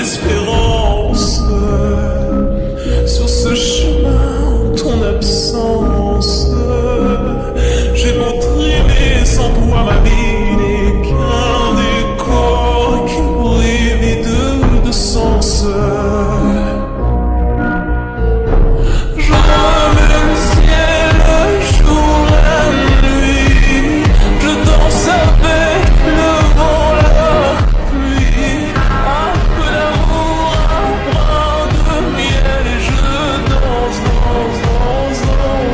esperou.